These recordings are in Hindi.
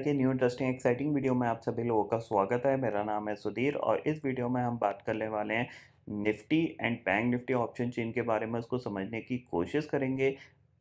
के न्यू इंटरेस्टिंग एक्साइटिंग वीडियो में आप सभी लोगों का स्वागत है। मेरा नाम है सुधीर और इस वीडियो में हम बात करने वाले हैं nifty and bank nifty option chain के बारे में। उसको समझने की कोशिश करेंगे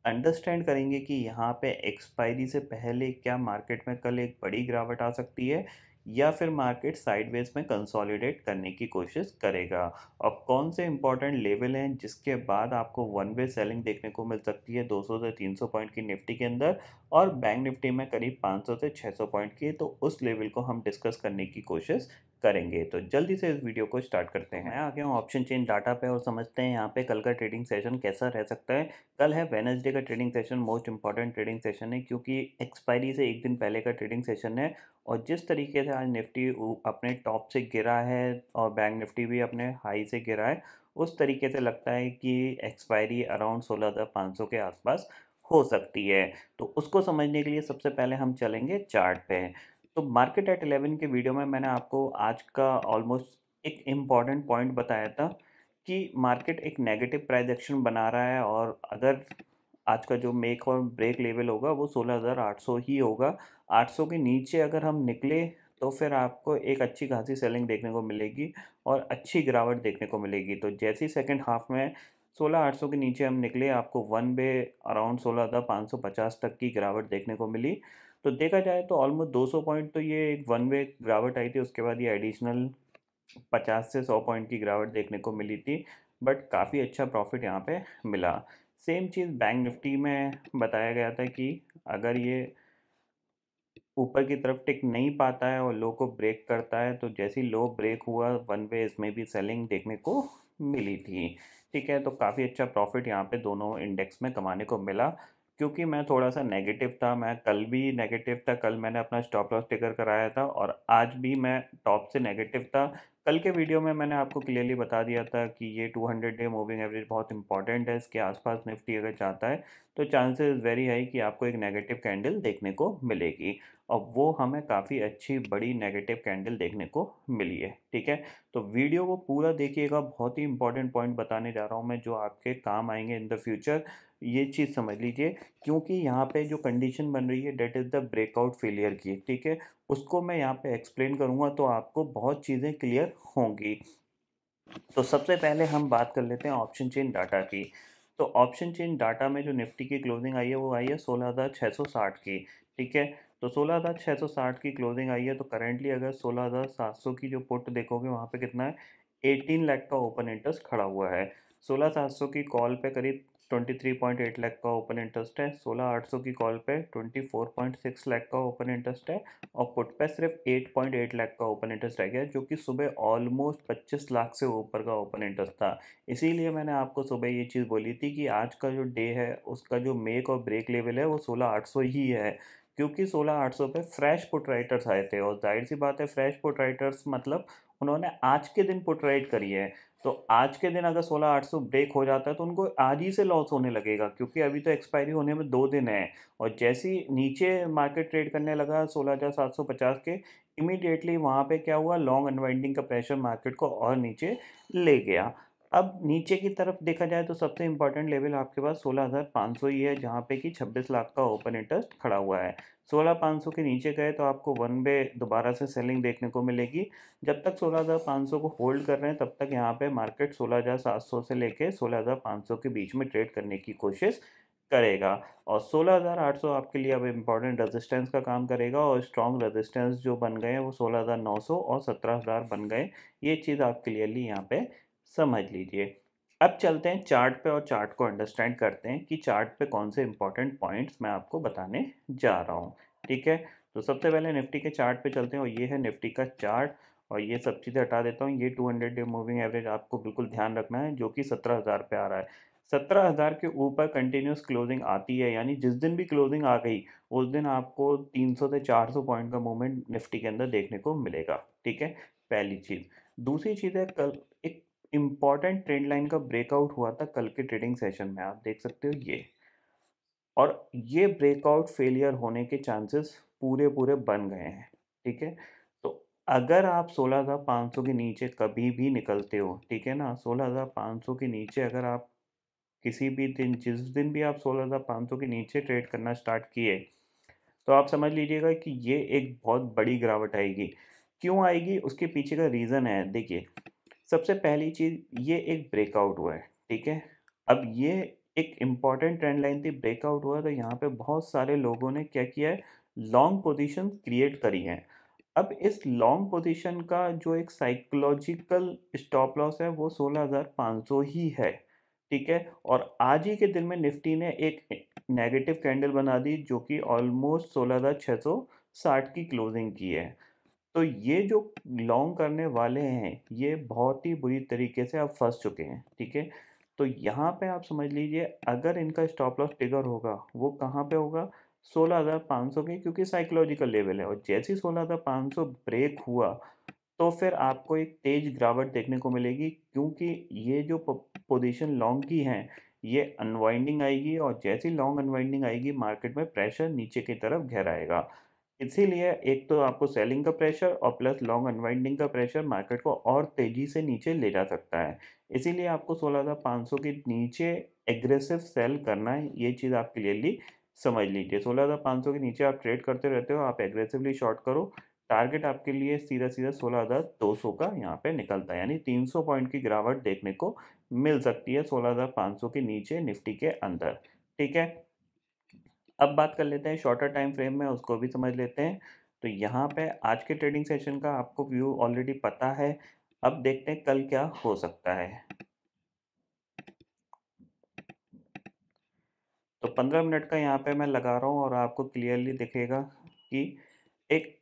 अंडरस्टैंड करेंगे कि यहाँ पे एक्सपायरी से पहले क्या मार्केट में कल एक बड़ी गिरावट आ सकती है। या फिर मार्केट साइडवेज में कंसोलिडेट करने की कोशिश करेगा। अब कौन से इंपॉर्टेंट लेवल हैं जिसके बाद आपको वन वे सेलिंग देखने को मिल सकती है 200 से 300 पॉइंट की निफ्टी के अंदर और बैंक निफ्टी में करीब 500 से 600 पॉइंट की तो उस लेवल को हम डिस्कस करने की कोशिश करेंगे। तो जल्दी से इस वीडियो को स्टार्ट करते हैं। मैं आ गया हूँ, ऑप्शन चेंज डाटा पे और समझते हैं यहाँ पे कल का ट्रेडिंग सेशन कैसा रह सकता है। कल है वेनसडे का trading session, most important trading session है क्योंकि एक्सपायरी से एक दिन पहले का ट्रेडिंग सेशन है और जिस तरीके से आज निफ्टी अपने टॉप से गिरा है और बैंक निफ्टी भी अपने हाई से गिरा है, उस तरीके से लगता है कि एक्सपायरी अराउंड सोलह हज़ार पाँच सौ के आसपास हो सकती है। तो उसको समझने के लिए सबसे पहले हम चलेंगे चार्ट पे। तो मार्केट एट एलेवन के वीडियो में मैंने आपको आज का ऑलमोस्ट एक इंपॉर्टेंट पॉइंट बताया था कि मार्केट एक नेगेटिव प्राइस एक्शन बना रहा है और अगर आज का जो मेक और ब्रेक लेवल होगा वो सोलह हज़ार आठ सौ ही होगा। आठ सौ के नीचे अगर हम निकले तो फिर आपको एक अच्छी खासी सेलिंग देखने को मिलेगी और अच्छी गिरावट देखने को मिलेगी। तो जैसे ही सेकेंड हाफ़ में सोलह आठ सौ के नीचे हम निकले, आपको वन बे अराउंड सोलह हज़ार पाँच सौ पचास तक की गिरावट देखने को मिली। तो देखा जाए तो ऑलमोस्ट 200 पॉइंट तो ये एक वन वे गिरावट आई थी, उसके बाद ये एडिशनल 50 से 100 पॉइंट की गिरावट देखने को मिली थी बट काफ़ी अच्छा प्रॉफिट यहाँ पे मिला। सेम चीज़ बैंक निफ्टी में बताया गया था कि अगर ये ऊपर की तरफ़ टिक नहीं पाता है और लो को ब्रेक करता है तो जैसी लो ब्रेक हुआ वन वे इसमें भी सेलिंग देखने को मिली थी। ठीक है तो काफ़ी अच्छा प्रॉफिट यहाँ पे दोनों इंडेक्स में कमाने को मिला। क्योंकि मैं थोड़ा सा नेगेटिव था, मैं कल भी नेगेटिव था, कल मैंने अपना स्टॉप लॉस टिकर कराया था और आज भी मैं टॉप से नेगेटिव था। कल के वीडियो में मैंने आपको क्लियरली बता दिया था कि ये 200 डे मूविंग एवरेज बहुत इंपॉर्टेंट है, इसके आसपास निफ्टी अगर चाहता है तो चांसेस वेरी हाई कि आपको एक नेगेटिव कैंडल देखने को मिलेगी। और वो हमें काफ़ी अच्छी, बड़ी नेगेटिव कैंडल देखने को मिली है, ठीक है? तो वीडियो को पूरा देखिएगा, बहुत ही इंपॉर्टेंट पॉइंट बताने जा रहा हूँ मैं, जो आपके काम आएँगे इन द फ्यूचर ये चीज़ समझ लीजिए, क्योंकि यहाँ पे जो कंडीशन बन रही है, that is the breakout failure की, ठीक है? उसको मैं यहाँ पे एक्सप्लेन करूँगा तो आपको बहुत चीज़ें क्लियर होंगी। तो सबसे पहले हम बात कर लेते हैं ऑप्शन चेन डाटा की। तो ऑप्शन चेन डाटा में जो निफ्टी की क्लोजिंग आई है, वो आई है सोलह हज़ार छः सौ साठ की, ठीक है? तो सोलह हज़ार छः सौ साठ की क्लोजिंग आई है तो करेंटली अगर सोलह हज़ार सात सौ की जो पुट देखोगे, वहाँ पे कितना है? एटीन लाख का ओपन इंटरेस्ट खड़ा हुआ है। सोलह सात सौ की कॉल पे करीब twenty three point eight lakh का ओपन इंटरेस्ट है, सोलह आठ सौ की कॉल पे twenty four point six lakh का ओपन इंटरेस्ट है और पुट पे सिर्फ़ एट पॉइंट एट लाख का ओपन इंटरेस्ट रह गया, जो कि सुबह ऑलमोस्ट पच्चीस लाख से ऊपर का ओपन इंटरेस्ट था। इसीलिए मैंने आपको सुबह ये चीज़ बोली थी कि आज का जो डे है, उसका जो मेक और ब्रेक लेवल है, वो सोलह आठ सौ ही है, क्योंकि सोलह आठ सौ पे फ्रेश पुट राइटर्स आए थे, और ज़ाहिर सी बात है फ्रेश पुट राइटर्स मतलब उन्होंने आज के दिन पुट राइट करी है। तो आज के दिन अगर सोलह आठ सौ ब्रेक हो जाता है तो उनको आज ही से लॉस होने लगेगा, क्योंकि अभी तो एक्सपायरी होने में दो दिन है। और जैसे ही नीचे मार्केट ट्रेड करने लगा सोलह हज़ार सात सौ पचास के इमीडिएटली वहाँ पे क्या हुआ लॉन्ग अनवाइंडिंग का प्रेशर मार्केट को और नीचे ले गया। अब नीचे की तरफ़ देखा जाए तो सबसे इंपॉर्टेंट लेवल आपके पास सोलह हज़ार पाँच सौ ही है, जहाँ पे कि छब्बीस लाख का ओपन इंटरेस्ट खड़ा हुआ है। सोलह पाँच सौ के नीचे गए तो आपको वन बे दोबारा से सेलिंग देखने को मिलेगी। जब तक सोलह हज़ार पाँच सौ को होल्ड कर रहे हैं, तब तक यहाँ पे मार्केट सोलह हज़ार सात सौ से लेके सोलह हज़ार पाँच सौ के बीच में ट्रेड करने की कोशिश करेगा। और सोलह हज़ार आठ सौ आपके लिए अब इंपॉर्टेंट रेजिस्टेंस का काम करेगा और स्ट्रॉन्ग रेजिस्टेंस जो बन गए हैं, वो सोलह हज़ार नौ सौ और सत्रह हज़ार बन गए। ये चीज़ आप क्लियरली यहाँ पे समझ लीजिए। अब चलते हैं चार्ट पे और चार्ट को अंडरस्टैंड करते हैं कि चार्ट पे कौन से इंपॉर्टेंट पॉइंट्स मैं आपको बताने जा रहा हूँ। ठीक है? तो सबसे पहले निफ्टी के चार्ट पे चलते हैं और ये है निफ्टी का चार्ट और ये सब चीज़ें हटा देता हूँ। ये 200 डे मूविंग एवरेज आपको बिल्कुल ध्यान रखना है, जो कि सत्रह हज़ार पे आ रहा है। सत्रह हज़ार के ऊपर कंटिन्यूस क्लोजिंग आती है, यानी जिस दिन भी क्लोजिंग आ गई, उस दिन आपको 300 से 400 पॉइंट का मूवमेंट निफ्टी के अंदर देखने को मिलेगा। ठीक है? पहली चीज़। दूसरी चीज़ है, कल एक इंपॉर्टेंट ट्रेंड लाइन का ब्रेकआउट हुआ था कल के ट्रेडिंग सेशन में, आप देख सकते हो ये। और ये ब्रेकआउट फेलियर होने के चांसेस पूरे पूरे बन गए हैं, ठीक है? तो अगर आप सोलह हज़ार पाँच सौ के नीचे कभी भी निकलते हो, ठीक है ना? सोलह हज़ार पाँच सौ के नीचे अगर आप किसी भी दिन, जिस दिन भी आप सोलह हज़ार पाँच सौ के नीचे ट्रेड करना स्टार्ट किए तो आप समझ लीजिएगा कि ये एक बहुत बड़ी गिरावट आएगी। क्यों आएगी? उसके पीछे का रीज़न है, देखिए सबसे पहली चीज़ ये एक ब्रेकआउट हुआ है ठीक है? अब ये एक इंपॉर्टेंट ट्रेंड लाइन थी ब्रेकआउट हुआ तो यहाँ पे बहुत सारे लोगों ने क्या किया है? लॉन्ग पोजीशन क्रिएट करी है। अब इस लॉन्ग पोजीशन का जो एक साइकोलॉजिकल स्टॉप लॉस है वो 16,500 ही है ठीक है? और आज ही के दिन में निफ्टी ने एक नेगेटिव कैंडल बना दी जो कि ऑलमोस्ट 16,660 की क्लोजिंग की है। तो ये जो लॉन्ग करने वाले हैं, ये बहुत ही बुरी तरीके से अब फंस चुके हैं, ठीक है? तो यहाँ पे आप समझ लीजिए, अगर इनका स्टॉप लॉस टिगर होगा, वो कहाँ पे होगा? सोलह हज़ार पाँच सौ के, क्योंकि साइकोलॉजिकल लेवल है, और जैसे ही सोलह हज़ार पाँच सौ ब्रेक हुआ तो फिर आपको एक तेज गिरावट देखने को मिलेगी, क्योंकि ये जो पोजीशन लॉन्ग की हैं, ये अनवाइंडिंग आएगी, और जैसी लॉन्ग अनवाइंडिंग आएगी मार्केट में प्रेशर नीचे की तरफ़ गहराएगा इसीलिए एक तो आपको सेलिंग का प्रेशर और प्लस लॉन्ग अनवाइंडिंग का प्रेशर मार्केट को और तेज़ी से नीचे ले जा सकता है। इसीलिए आपको सोलह हज़ार पाँच सौ के नीचे एग्रेसिव सेल करना है, ये चीज़ आप क्लियरली समझ लीजिए। सोलह हज़ार पाँच सौ के नीचे आप ट्रेड करते रहते हो, आप एग्रेसिवली शॉर्ट करो टारगेट आपके लिए सीधा सीधा सोलह हज़ार दो सौ का यहाँ पे निकलता है, यानी तीन सौ पॉइंट की गिरावट देखने को मिल सकती है सोलह हज़ार पाँच सौ के नीचे निफ्टी के अंदर, ठीक है? अब बात कर लेते हैं शॉर्टर टाइम फ्रेम में, उसको भी समझ लेते हैं। तो यहाँ पे आज के ट्रेडिंग सेशन का आपको व्यू ऑलरेडी पता है। अब देखते हैं कल क्या हो सकता है। तो पंद्रह मिनट का यहाँ पे मैं लगा रहा हूँ और आपको क्लियरली दिखेगा कि एक,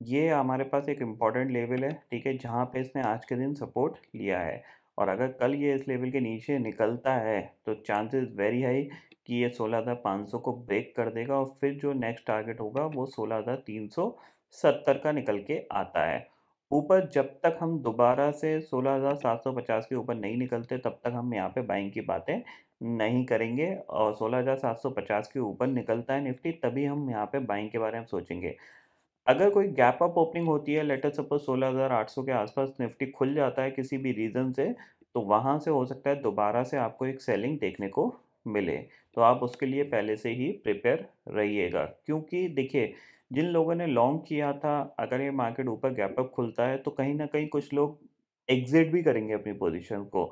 ये हमारे पास एक इंपॉर्टेंट लेवल है, ठीक है, जहाँ पे इसने आज के दिन सपोर्ट लिया है। और अगर कल ये इस लेवल के नीचे निकलता है तो चांसेस वेरी हाई कि ये सोलह हज़ार पाँच सौ को ब्रेक कर देगा और फिर जो नेक्स्ट टारगेट होगा वो सोलह हज़ार तीन सौ सत्तर का निकल के आता है। ऊपर जब तक हम दोबारा से सोलह हज़ार सात सौ पचास के ऊपर नहीं निकलते, तब तक हम यहाँ पे बाइंग की बातें नहीं करेंगे और सोलह हज़ार सात सौ पचास के ऊपर निकलता है निफ्टी तभी हम यहाँ पे बाइंग के बारे में सोचेंगे। अगर कोई गैप अप ओपनिंग होती है लेटर सपोज़ सोलह हज़ार आठ सौ के आसपास निफ्टी खुल जाता है किसी भी रीज़न से तो वहाँ से हो सकता है दोबारा से आपको एक सेलिंग देखने को मिले तो आप उसके लिए पहले से ही प्रिपेयर रहिएगा। क्योंकि देखिए, जिन लोगों ने लॉन्ग किया था, अगर ये मार्केट ऊपर गैप अप खुलता है तो कहीं ना कहीं कुछ लोग एग्जिट भी करेंगे अपनी पोजीशन को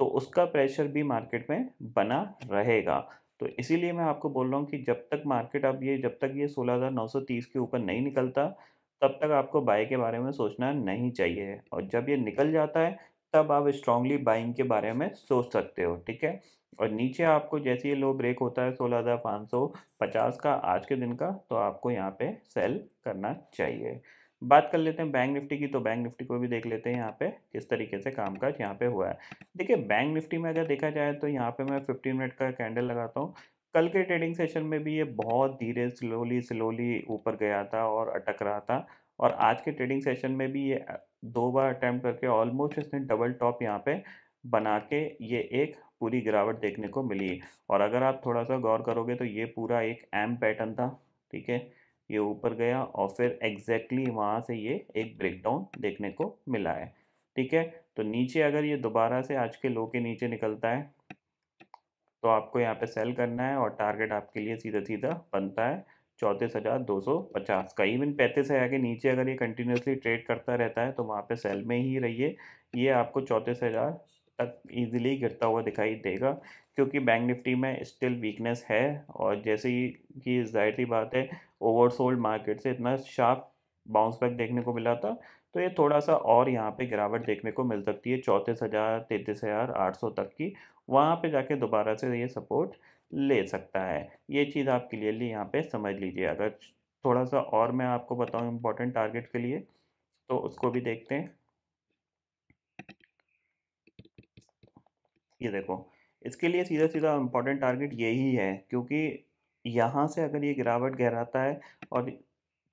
तो उसका प्रेशर भी मार्केट में बना रहेगा। तो इसीलिए मैं आपको बोल रहा हूँ कि जब तक मार्केट अब ये, जब तक ये सोलह हज़ार नौ सौ तीस के ऊपर नहीं निकलता, तब तक आपको बाय के बारे में सोचना नहीं चाहिए। और जब ये निकल जाता है तब आप स्ट्रांगली बाइंग के बारे में सोच सकते हो, ठीक है? और नीचे आपको जैसे ये लो ब्रेक होता है, सोलह हज़ार पाँच सौ पचास का आज के दिन का तो आपको यहाँ पे सेल करना चाहिए। बात कर लेते हैं बैंक निफ्टी की तो बैंक निफ्टी को भी देख लेते हैं यहाँ पे, किस तरीके से कामकाज यहाँ पे हुआ है। देखिए बैंक निफ्टी में अगर देखा जाए तो यहाँ पे मैं फिफ्टीन मिनट का कैंडल लगाता हूँ। कल के ट्रेडिंग सेशन में भी ये बहुत धीरे स्लोली स्लोली ऊपर गया था और अटक रहा था। और आज के ट्रेडिंग सेशन में भी ये दो बार अटैम्प्ट करके ऑलमोस्ट इसने डबल टॉप यहाँ पे बना के ये एक पूरी गिरावट देखने को मिली। और अगर आप थोड़ा सा गौर करोगे तो ये पूरा एक एम पैटर्न था, ठीक है? ये ऊपर गया और फिर एग्जैक्टली exactly वहाँ से ये एक ब्रेकडाउन देखने को मिला है, ठीक है? तो नीचे अगर ये दोबारा से आज के लो के नीचे निकलता है तो आपको यहाँ पे सेल करना है और टारगेट आपके लिए सीधा सीधा बनता है। चौंतीस हज़ार दो सौ पचास का। इवन पैंतीस हज़ार के नीचे अगर ये कंटिन्यूसली ट्रेड करता रहता है तो वहाँ पे सेल में ही रहिए। ये आपको चौंतीस हज़ार तक इजीली गिरता हुआ दिखाई देगा, क्योंकि बैंक निफ्टी में स्टिल वीकनेस है। और जैसे ही कि ज़ाहिर सी बात है ओवरसोल्ड मार्केट से इतना शार्प बाउंस बैक देखने को मिला था तो ये थोड़ा सा और यहाँ पे गिरावट देखने को मिल सकती है, चौंतीस हज़ार, तैंतीस हज़ार आठ सौ तक की। वहाँ पे जाके दोबारा से ये सपोर्ट ले सकता है। ये चीज़ आप क्लियरली यहाँ पे समझ लीजिए। अगर थोड़ा सा और मैं आपको बताऊँ इम्पोर्टेंट टारगेट के लिए तो उसको भी देखते हैं। ये देखो, इसके लिए सीधा सीधा इम्पोर्टेंट टारगेट यही है, क्योंकि यहाँ से अगर ये गिरावट गहराता है और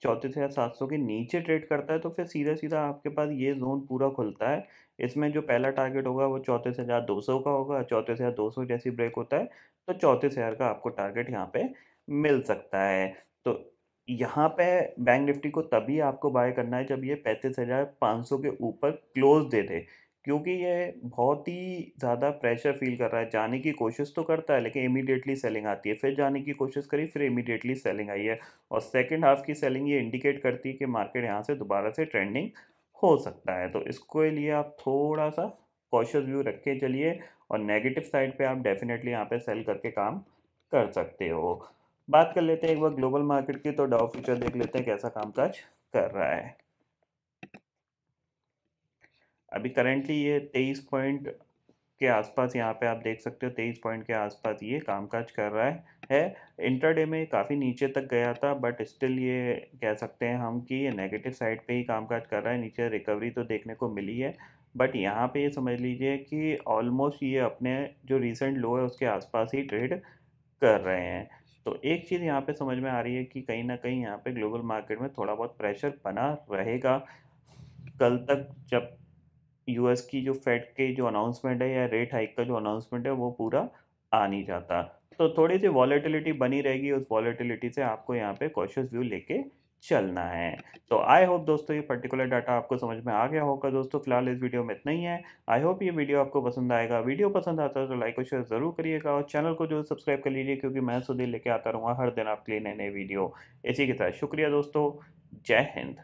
चौंतीस हज़ार सात सौ के नीचे ट्रेड करता है तो फिर सीधा सीधा आपके पास ये जोन पूरा खुलता है। इसमें जो पहला टारगेट होगा वो चौंतीस हज़ार दो सौ का होगा, चौंतीस हज़ार दो सौ जैसी ब्रेक होता है तो चौंतीस हज़ार का आपको टारगेट यहाँ पे मिल सकता है। तो यहाँ पे बैंक निफ्टी को तभी आपको बाय करना है जब ये पैंतीस हज़ार पाँच सौ के ऊपर क्लोज दे दे। क्योंकि ये बहुत ही ज़्यादा प्रेशर फ़ील कर रहा है, जाने की कोशिश तो करता है लेकिन इमीडिएटली सेलिंग आती है, फिर जाने की कोशिश करी फिर इमीडिएटली सेलिंग आई है और सेकेंड हाफ़ की सेलिंग ये इंडिकेट करती है कि मार्केट यहाँ से दोबारा से ट्रेंडिंग हो सकता है। तो इसके लिए आप थोड़ा-सा कॉशियस व्यू रख के चलिए और नेगेटिव साइड पे आप डेफ़िनेटली यहाँ पे सेल करके काम कर सकते हो। बात कर लेते हैं एक बार ग्लोबल मार्केट की तो डाउ फ्यूचर देख लेते हैं कैसा कामकाज कर रहा है। अभी करेंटली ये 23 पॉइंट के आसपास यहाँ पे आप देख सकते हो 23 पॉइंट के आसपास ये कामकाज कर रहा है है। इंटरडे में काफ़ी नीचे तक गया था बट स्टिल ये कह सकते हैं हम कि ये नेगेटिव साइड पे ही कामकाज कर रहा है, नीचे रिकवरी तो देखने को मिली है। बट यहाँ पे ये समझ लीजिए कि ऑलमोस्ट ये अपने जो रिसेंट लो है, उसके आसपास ही ट्रेड कर रहे हैं। तो एक चीज़ यहाँ पे समझ में आ रही है कि कहीं ना कहीं यहाँ पे ग्लोबल मार्केट में थोड़ा बहुत प्रेशर बना रहेगा। कल तक जब यूएस की जो फेड के जो अनाउंसमेंट है या रेट हाइक का जो अनाउंसमेंट है, वो पूरा आ नहीं जाता। तो थोड़ी सी वॉलेटिलिटी बनी रहेगी, उस वॉलेटिलिटी से आपको यहाँ पे कॉशियस व्यू लेके चलना है। तो आई होप दोस्तों ये पर्टिकुलर डाटा आपको समझ में आ गया होगा। दोस्तों, फ़िलहाल इस वीडियो में इतना ही है। आई होप ये वीडियो आपको पसंद आएगा। वीडियो पसंद आता है तो लाइक और शेयर ज़रूर करिएगा और चैनल को जो सब्सक्राइब कर लीजिए क्योंकि मैं सुधीर लेके आता रहूँगा हर दिन आपके लिए नए नए वीडियो। इसी के साथ शुक्रिया दोस्तों। जय हिंद।